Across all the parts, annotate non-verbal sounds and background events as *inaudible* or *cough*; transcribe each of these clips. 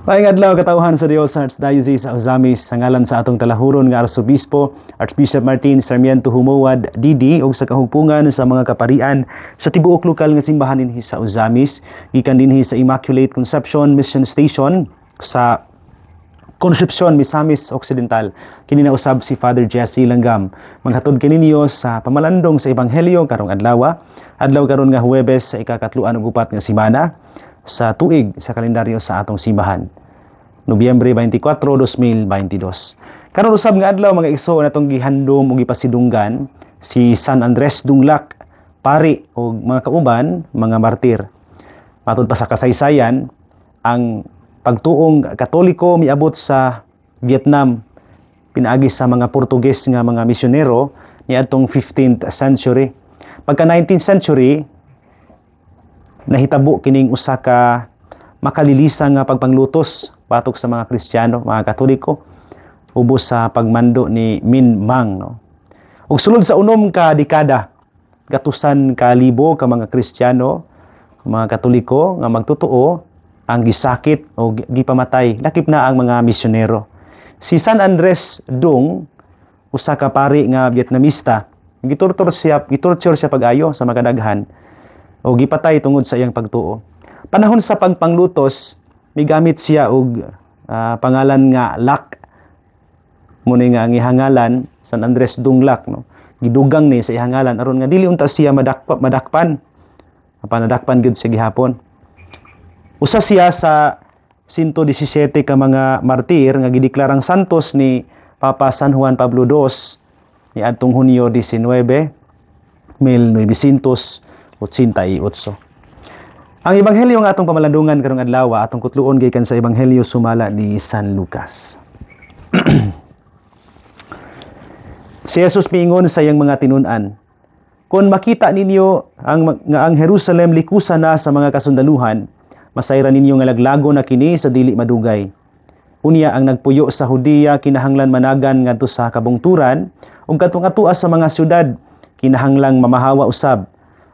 Maayong adlaw katawhan sa Dios sa Archdiocese sa Ozamis sa ngalan sa atong talahuron nga Arsobispo Archbishop Martin Sarmiento Humawad Didi ug sa kahugpungan sa mga kaparian sa tibuok lokal nga simbahan dinhi sa Ozamis gikan dinhi sa Immaculate Conception Mission Station sa Concepcion, Misamis Occidental. Kini na usab si Father Jesse Langgam. Maghatod kaninyo sa pamalandong sa Ebanghelyo karong adlaw. Adlaw karon nga Huwebes sa ikakatluan ug upat nga semana sa tuig sa kalendaryo sa atong simbahan. Nobyembre 24, 2022. Karon usab nga adlaw mga igsoon atong gihandom ug gipasidunggan si San Andres Dunglak, pari ug mga kauban, mga martir. Matod pa sa kasaysayan, ang pagtuong katoliko miabot sa Vietnam pinaagi sa mga Portuges nga mga misyonero niadtong 15th century. Pagka 19th century nahitabo kining usa ka makalilisa nga pagpanglutos batok sa mga Kristiyano, mga Katoliko ubos sa pagmando ni Min Mang no. Ug sulod sa unom ka dekada gatusan ka libo ka mga Kristiyano, mga Katoliko nga magtotoo ang gisakit o gipamatay lakip na ang mga misyonero. Si San Andres Dung usa ka pari nga Vietnamista, gitortur siya, gitorture siya pag-ayo sa makadaghan o gipatay tungod sa iyang pagtuo. Panahon sa pagpanglutos, migamit siya og uh, pangalan nga Lak. Muna nga ang ihangalan San Andres Dung Lak no. Gidugang ni sa ihangalan aron nga dili unta siya madakpa, madakpan. Apan gud siya gihapon. Usa siya sa 117 ka mga martir nga gideklarang santos ni Papa San Juan Pablo II ni adtong Hunyo 19, 1988. Ang ebanghelyo nga atong pamalandungan karong adlaw atong kutluon gikan sa ebanghelyo sumala ni San Lucas. *clears throat* si Jesus miingon sa iyang mga tinun-an, Kung makita ninyo ang, nga ang Jerusalem likusa na sa mga kasundaluhan, masayra ninyo nga laglago na kini sa dili madugay. Unya ang nagpuyo sa Hudiya kinahanglan managan ngadto sa kabungturan ug katong atua sa mga syudad kinahanglang mamahawa usab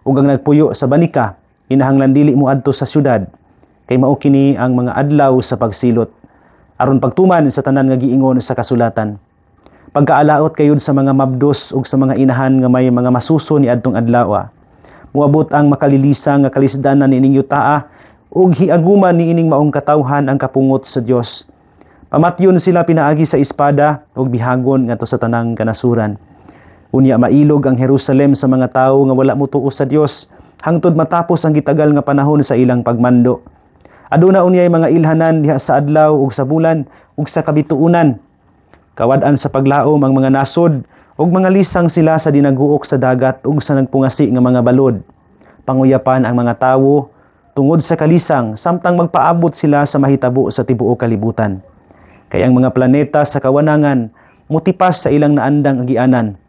ug ang nagpuyo sa banika kinahanglan dili mo adto sa syudad kay mao kini ang mga adlaw sa pagsilot aron pagtuman sa tanan nga giingon sa kasulatan. Pagkaalaot kayod sa mga mabdos ug sa mga inahan nga may mga masuso ni adtong adlaw. Muabot ang makalilisa nga kalisdanan ni ining yutaa ug hiaguman ni ining maong katawhan ang kapungot sa Dios. Pamatyon sila pinaagi sa espada ug bihagon ngadto sa tanang kanasuran. Unya mailog ang Jerusalem sa mga tawo nga wala motuo sa Dios hangtod matapos ang gitagal nga panahon sa ilang pagmando. Aduna unyay mga ilhanan diha sa adlaw ug sa bulan ug sa kabituunan. Kawad-an sa paglaom ang mga nasod ug mga lisang sila sa dinaguok sa dagat ug sa nagpungasi nga mga balod. Panguyapan ang mga tawo tungod sa kalisang samtang magpaabot sila sa mahitabo sa tibuok kalibutan. Kay ang mga planeta sa kawanangan mutipas sa ilang naandang agianan.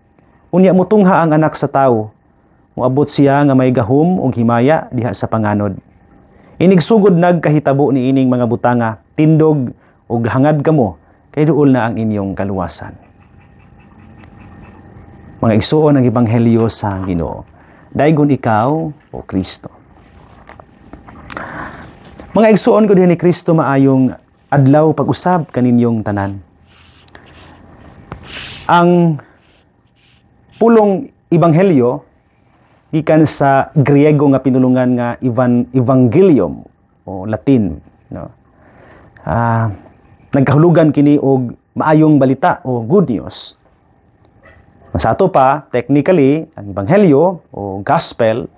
Unya mutungha ang anak sa tao. Muabot siya nga may gahom ug himaya diha sa panganod. Inigsugod nagkahitabo ni ining mga butanga, tindog ug hangad kamo kay duol na ang inyong kaluwasan. Mga igsuon ang ebanghelyo sa Ginoo. Daygon ikaw o Kristo. Mga igsuon ko din ni Kristo maayong adlaw pag-usab kaninyong tanan. Ang pulong ebanghelyo gikan sa Griego nga pinulungan nga evan, evangelium o Latin no. Ah, nagkahulugan kini og maayong balita o good news. Sa ato pa, technically, ang ebanghelyo o gospel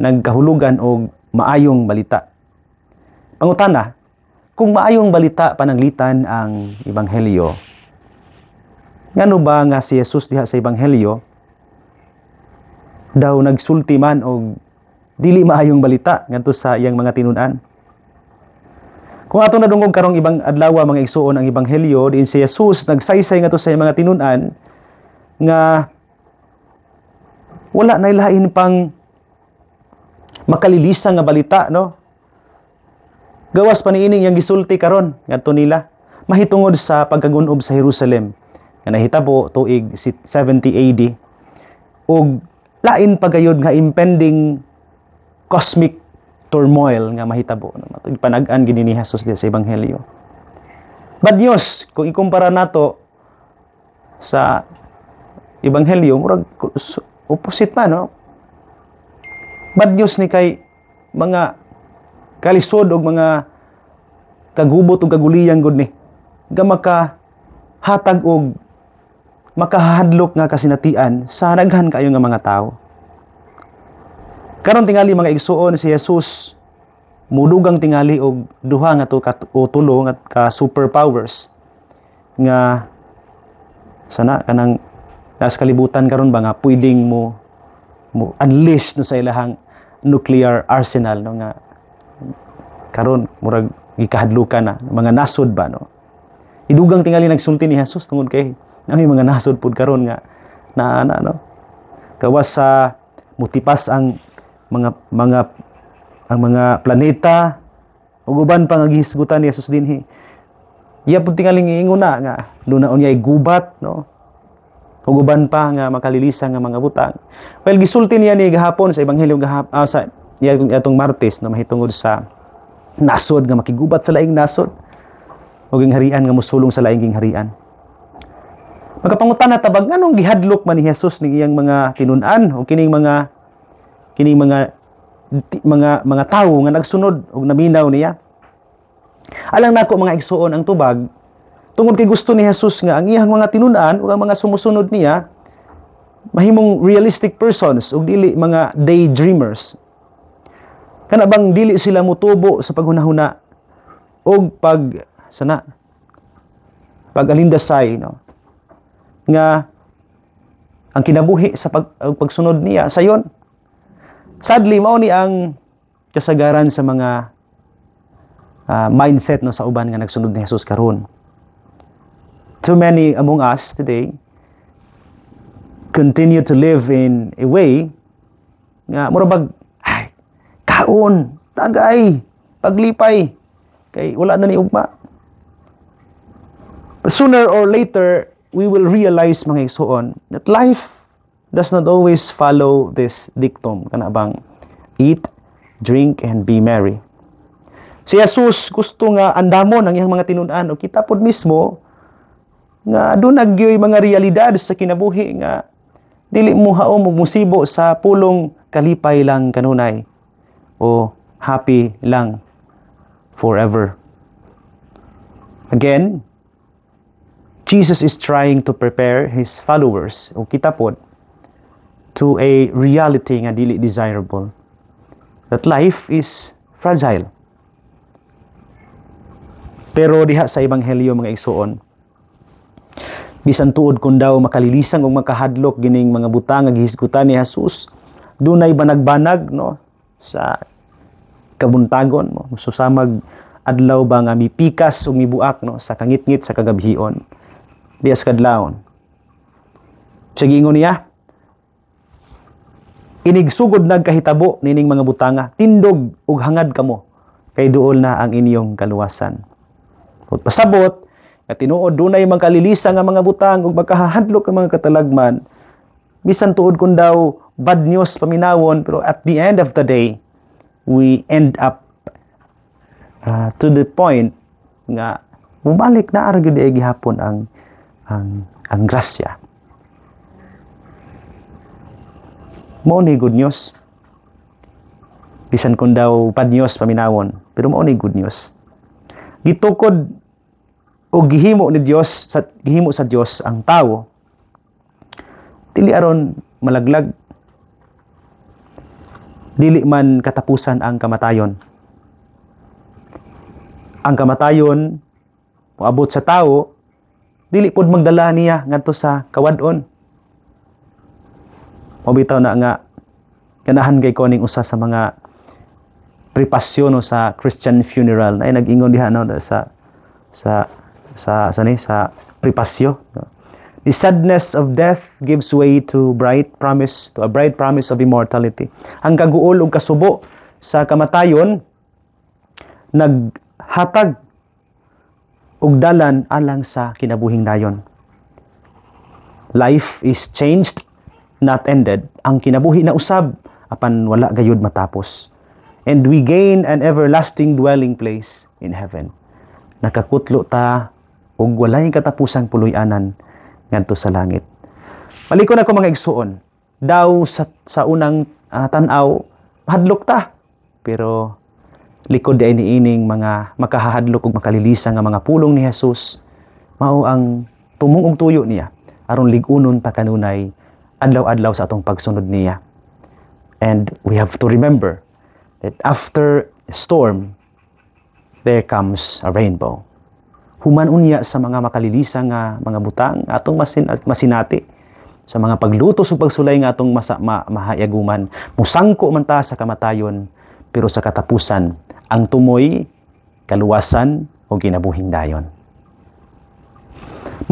nagkahulugan og maayong balita. Pangutana, kung maayong balita pananglitan ang Ebanghelyo, ngano ba nga si Jesus diha sa Ebanghelyo? Daw nagsulti man og dili maayong balita ngadto sa iyang mga tinunan? Kung atong nadungog karong ibang adlaw mga igsuon ang ebanghelyo diin si Jesus nagsaysay ngadto sa iyang mga tinunan nga wala na ilain pang makalilisa nga balita no? Gawas pa niining yang gisulti karon ngadto nila mahitungod sa pagkagunob sa Jerusalem nga nahitabo tuig 70 AD ug lain pagayod nga impending cosmic turmoil nga mahitabo. No matug panag-an gini ni Jesus sa ebanghelyo. Bad news kung ikumpara nato sa ebanghelyo murag opposite pa no? Bad news ni kay mga kalisod og mga kagubot og kaguliyang gud ni. Nga maka hatag og makahadlok nga kasinatian sa daghan kayo nga mga tao. Karon tingali mga igsuon si Jesus mudugang tingali og duha nga to o tulo nga ka superpowers nga sana kanang nas kalibutan karon ba nga pwedeng mo mo unleash no sa ilahang nuclear arsenal no nga karon murag gikahadlukan na mga nasod ba no? Idugang tingali nagsulti ni Jesus tungod kay may mga nasod pud karon nga na na no kawas sa mutipas ang mga mga ang mga planeta. Ug uban pa nga gihisgutan ni Jesus dinhi. Iya pud tingaling inguna nga luna unyay gubat no? Ug uban pa nga makalilisa nga mga butang. Well gisulti niya ni gahapon sa ebanghelyo gahapon uh, sa atong Martes na mahitungod sa nasod nga makigubat sa laing nasod. Ug harian nga musulong sa laing harian Magkapangutan na tabag anong gihadlok man ni Jesus ning iyang mga tinun-an o kining mga kining mga mga mga tawo nga nagsunod og naminaw niya. Alang nako mga igsuon ang tubag tungod kay gusto ni Jesus nga ang iyang mga tinun-an ug ang mga sumusunod niya mahimong realistic persons ug dili mga daydreamers. Kana bang dili sila mutubo sa paghunahuna og pag sana pag alindasay no nga ang kinabuhi sa pag, pagsunod niya sayon Sadly, mao ni ang kasagaran sa mga uh, mindset no sa uban nga nagsunod ni Jesus karon. Too many among us today continue to live in a way nga murabag ay kaon tagay paglipay kay wala na ni ugma. Sooner or later, we will realize mga igsoon that life does not always follow this dictum kana bang eat, drink and be merry. Si Jesus gusto nga andamon ang iyang mga tinun-an o kita pod mismo nga doon nagyoy mga realidad sa kinabuhi nga dili mo haom og musibo sa pulong kalipay lang kanunay o happy lang forever. Again, Jesus is trying to prepare his followers o kita pod to a reality nga dili desirable. That life is fragile. Pero diha sa ebanghelyo mga igsuon, bisan tuod kun daw makalilisang og makahadlok gining mga butang nga gihisgutan ni Jesus, dunay banag-banag no sa kabuntagon mo susamag adlaw ba nga mipikas ug mibuak no sa kangitngit sa kagabhion dias kadlawon. Sa gingon niya, inigsugod nagkahitabo nining mga butanga tindog ug hangad kamo kay duol na ang inyong kaluwasan ug pasabot nga tinuod dunay magkalilisa nga mga butang ug magkahadlok ang mga katalagman bisan tuod kun daw bad news paminawon pero at the end of the day we end up uh, to the point nga mubalik na ara gyud gihapon ang ang ang grasya Mao ni good news. Bisan kun daw bad news paminawon, pero mao ni good news. Gitukod o gihimo ni Dios sa gihimo sa Dios ang tawo. Dili aron malaglag. Dili man katapusan ang kamatayon. Ang kamatayon moabot sa tawo dili pod magdala niya ngadto sa kawadon Mabitaw na nga ganahan kay koning usa sa mga prepasyon sa Christian funeral na ay nag-ingon diha no sa sa sa sa ni sa prepasyo? The sadness of death gives way to bright promise to a bright promise of immortality. Ang kaguol ug kasubo sa kamatayon naghatag og dalan alang sa kinabuhing dayon. Life is changed not ended, ang kinabuhi na usab apan wala gayud matapos. and we gain an everlasting dwelling place in heaven. Nakakutlo ta ug walay katapusang puloy-anan ngadto sa langit. Malikon ako mga igsuon. Daw sa, sa unang uh, tan-aw hadlok ta. Pero likod di ining mga makahahadlok ug makalilisa nga mga pulong ni Jesus mao ang tumong og tuyo niya aron ligunon ta kanunay adlaw-adlaw sa atong pagsunod niya. And we have to remember that after storm, there comes a rainbow. Human unya sa mga makalilisa nga mga butang atong masin masinati sa mga pagluto ug pagsulay nga atong masa, ma, mahayaguman musangko man ta sa kamatayon pero sa katapusan ang tumoy kaluwasan o ginabuhing dayon.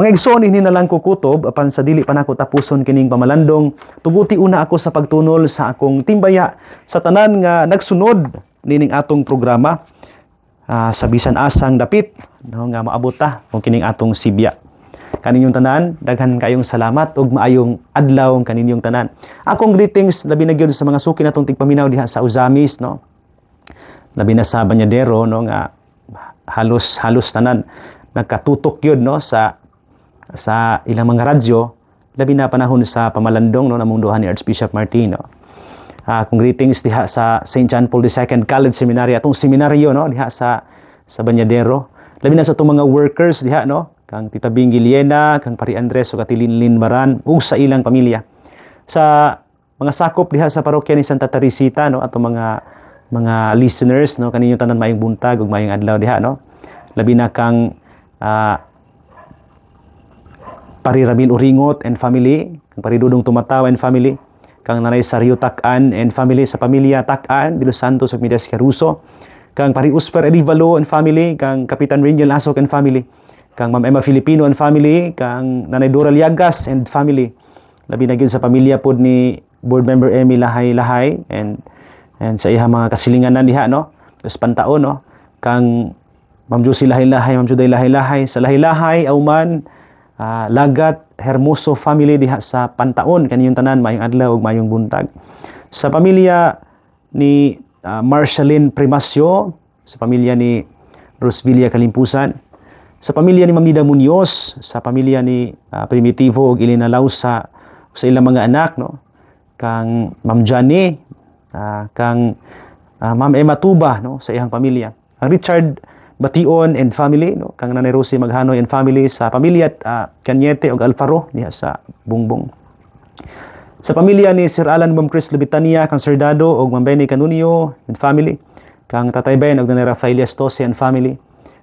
Mga igsoon ini na lang ko kutob apan sa dili pa nako tapuson kining pamalandong tuguti una ako sa pagtunol sa akong timbaya sa tanan nga nagsunod nining atong programa uh, sa bisan asang dapit no nga maabot ta kung kining atong sibya. Kaninyong tanan, daghan kayong salamat ug maayong adlaw kaninyong tanan. Akong greetings labi na gyud sa mga suki natong tigpaminaw diha sa Uzamis no. Labi na sa Banyadero no nga halos halos tanan nagkatutok yun no sa sa ilang mga radyo, labi na panahon sa pamalandong no, namunduhan ni Archbishop Martino. Uh, kung greetings diha sa St. John Paul II College Seminary, atong seminaryo no, diha sa sa Banyadero. Labi na sa itong mga workers diha, no, kang Tita Bing Giliena, kang Pari Andres, o Katilin Maran, ug sa ilang pamilya. Sa mga sakop diha sa parokya ni Santa Teresita, no, atong mga mga listeners, no, kaninyo tanan maayong buntag ug maayong adlaw diha, no. Labi na kang uh, Pari Ramil Uringot and family, kang Pari Dudong Tumatawa and family, kang Nanay Sario Takan and family sa pamilya Takan, de Los Santos ug Midas Caruso, kang Pari Usper Edivalo and family, kang Kapitan Rangel Lasok and family, kang Ma'am Emma Filipino and family, kang Nanay Dora Liagas and family. Labi na sa pamilya pod ni board member Emmy Lahay Lahay and and sa iya mga kasilinganan diha no. Tapos pantaon no. Kang Ma'am Josie Lahay Lahay, Ma'am Juday Lahay Lahay, sa Lahay Lahay, Auman, uh, Lagat Hermoso family diha sa Pantaon kaniyong tanan mayong adlaw ug mayong buntag. Sa pamilya ni uh, Marceline Primasio, sa pamilya ni Rosvilla Kalimpusan, sa pamilya ni Mamida Munoz, sa pamilya ni uh, Primitivo ug Elena Lausa sa ilang mga anak no. Kang Ma'am Jani, uh, kang uh, Ma'am Emma Tuba no sa iyang pamilya. Ang Richard Bation and family, no? kang Nanay Rosie Maghanoy and family sa pamilya uh, ah, Kanyete o Alfaro niya sa Bungbong. Sa pamilya ni Sir Alan Ma'am Chris Lubitania, kang Sir Dado o Ma'am Benny Canunio and family, kang Tatay Ben o Nanay Rafael Estose and family,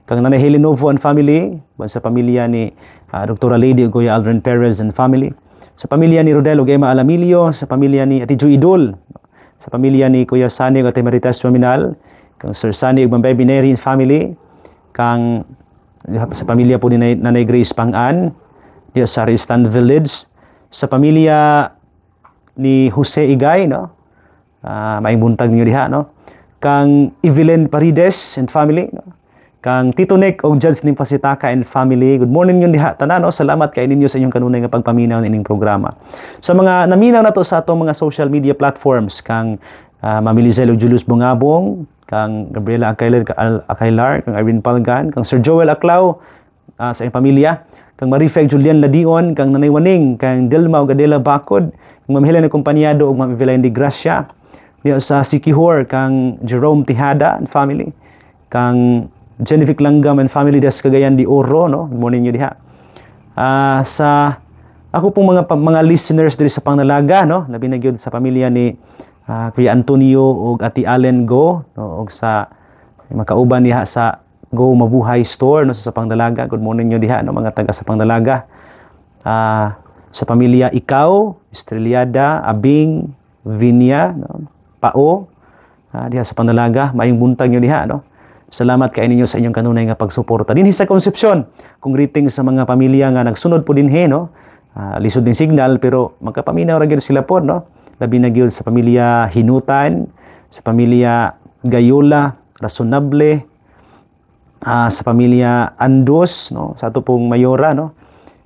kang Nanay Helen Novo and family, sa pamilya ni uh, Dr. Lady o Kuya Aldrin Perez and family, sa pamilya ni Rodel o Emma Alamilio, sa pamilya ni Ati Ju Idol, sa pamilya ni Kuya Sani o Ate Maritas Suaminal, kang Sir Sani o Ma'am Bineri and family, kang sa pamilya po ni Nanay Grace Pangan di sa Ristan Village. Sa pamilya ni Jose Igay no? Uh, may buntag niyo diha no? Kang Evelyn Parides and family no kang Tito Nick og Judge ning Pasitaka and family good morning yun diha. Tanan no salamat kay ninyo sa inyong kanunay nga pagpaminaw nining programa. Sa mga naminaw nato sa atong mga social media platforms kang uh, Mamilizelo Julius Bungabong kang Gabriela Akailar, Akailar kang Irene Palgan, kang Sir Joel Aclao uh, sa iyang pamilya, kang Marifeg Julian Ladion, kang Nanay Waning, kang Delma Gadela Bakod, kang Ma'am Helena Kompanyado ug Ma'am Evelyn de Gracia, sa Sikihor kang Jerome Tihada and family, kang Jennifer Langgam and family des Cagayan de Oro, no? Good morning niyo diha. Uh, sa ako pong mga mga listeners diri sa Pangnalaga, no? Labi na gyud sa pamilya ni uh, Kuya Antonio ug Ati Allen Go no, ug sa makauban diha sa Go Mabuhay Store no sa Pangdalaga. Good morning niyo diha no mga taga sa Pangdalaga. Uh, sa pamilya Ikaw, Estreliada, Abing, Vinya, no, Pao, uh, diha sa Pangdalaga, maayong buntag niyo diha no. Salamat kay ninyo sa inyong kanunay nga pagsuporta. Dinhi sa Concepcion, kung greetings sa mga pamilya nga nagsunod po dinhi no. Uh, lisod din signal pero magkapaminaw ra gyud sila po no labi na gyud sa pamilya Hinutan, sa pamilya Gayola, Razonable, uh, sa pamilya Andos, no, sa ato pong mayora, no,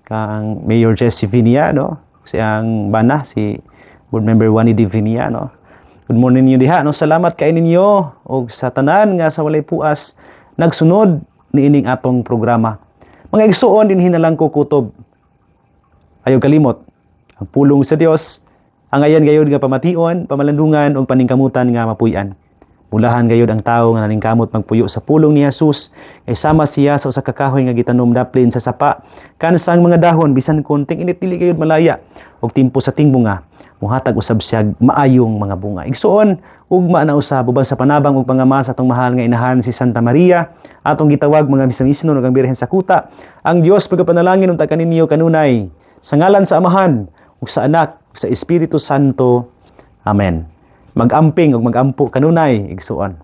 kang Mayor Jesse Vinia, no, siyang bana si board member Wani Divinia, no. Good morning ninyo diha. No, salamat kay ninyo og sa tanan nga sa walay puas nagsunod ni ining atong programa. Mga igsuon din hinalang ko kutob. Ayaw kalimot. Ang pulong sa Dios ang ayan gayud nga pamation, pamalandungan ug paningkamutan nga mapuy-an. Mulahan gayud ang tawo nga naningkamot magpuyo sa pulong ni Jesus kay sama siya sa usa ka kahoy nga gitanom daplin sa sapa kansang mga dahon bisan konting init dili gayud malaya ug timpo sa tingbunga muhatag usab siya maayong mga bunga. Igsuon ugma na usab uban sa panabang ug pangamas atong mahal nga inahan si Santa Maria atong gitawag mga misamisno ug ang Birhen sa Kuta. Ang Dios pagapanalangin unta kaninyo kanunay sa ngalan sa Amahan ug sa Anak ug sa Espiritu Santo. Amen. Magamping ug magampo kanunay igsuon.